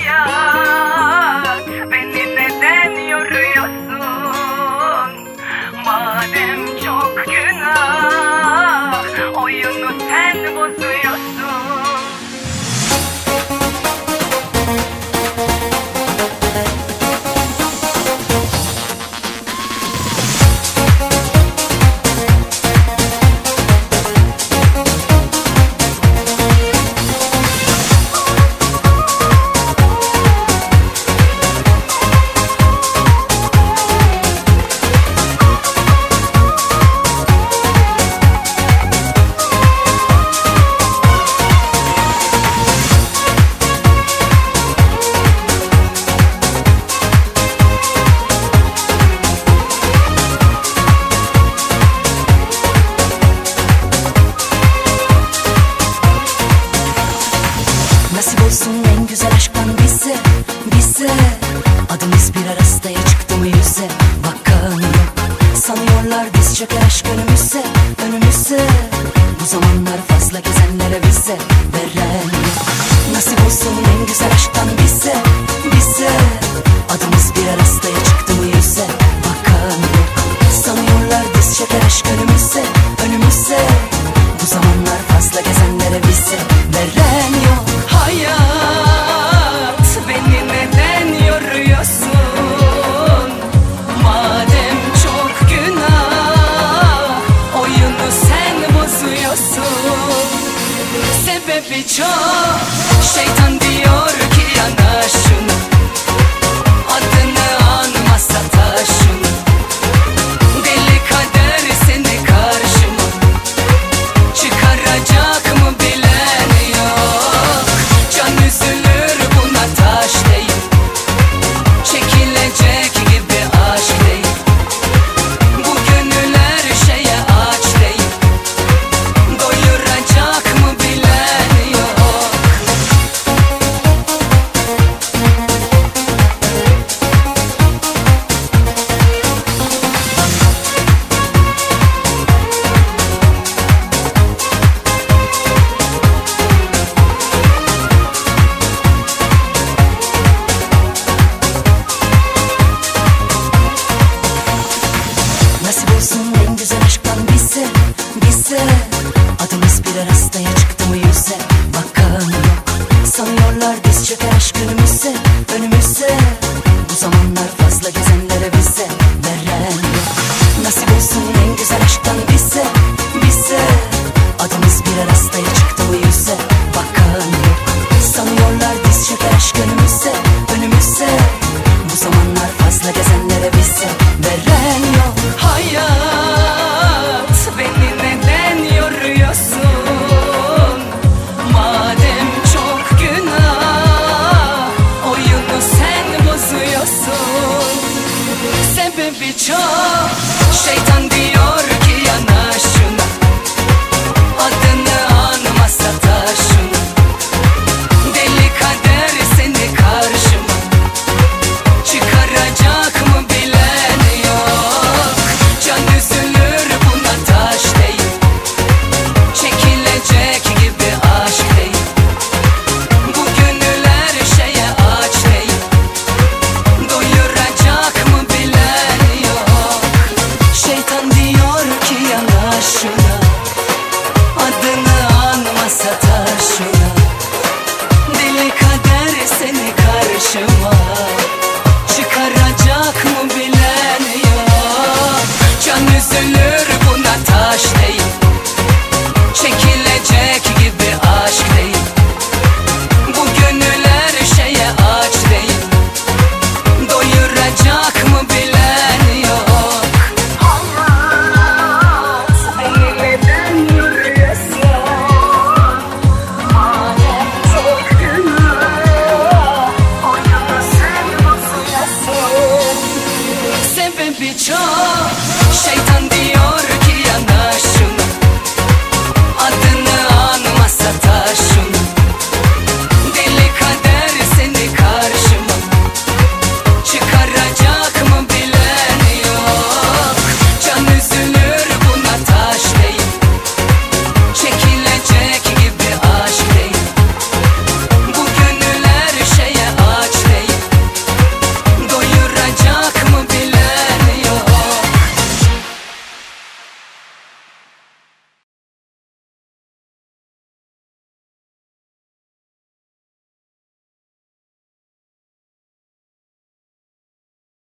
hayat Çöker aşk önümüze, önümüze Bu zamanlar fazla gezenlere bize veren Nasip olsun en güzel aşktan bize, bize Adımız bir arastaya çıktı mı yüze Bakan Sanıyorlar biz çöker aşk önümüze, önümüze Bu zamanlar fazla gezenlere bize veren yok. Hayat Sebebi çok Şeytan diyor ki yana Olsun en güzel aşktan bize, bize Adımız bir arastaya çıktı mı yüze